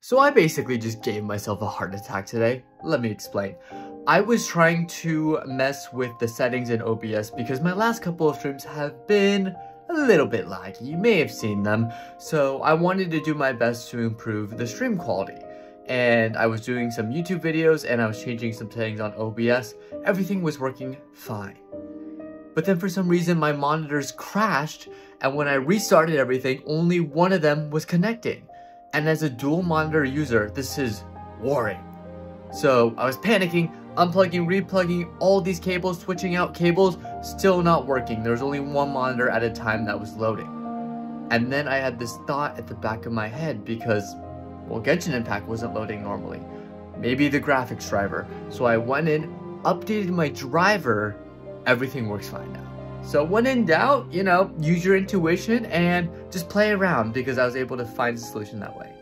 So I basically just gave myself a heart attack today. Let me explain. I was trying to mess with the settings in OBS because my last couple of streams have been a little bit laggy. You may have seen them. So I wanted to do my best to improve the stream quality. And I was doing some YouTube videos and I was changing some settings on OBS. Everything was working fine. But then for some reason my monitors crashed and when I restarted everything, only one of them was connecting. And as a dual monitor user, this is worrying. So I was panicking, unplugging, replugging all these cables, switching out cables, still not working. There was only one monitor at a time that was loading. And then I had this thought at the back of my head because, well, Genshin Impact wasn't loading normally. Maybe the graphics driver. So I went in, updated my driver, everything works fine now. So when in doubt, you know, use your intuition and just play around because I was able to find a solution that way.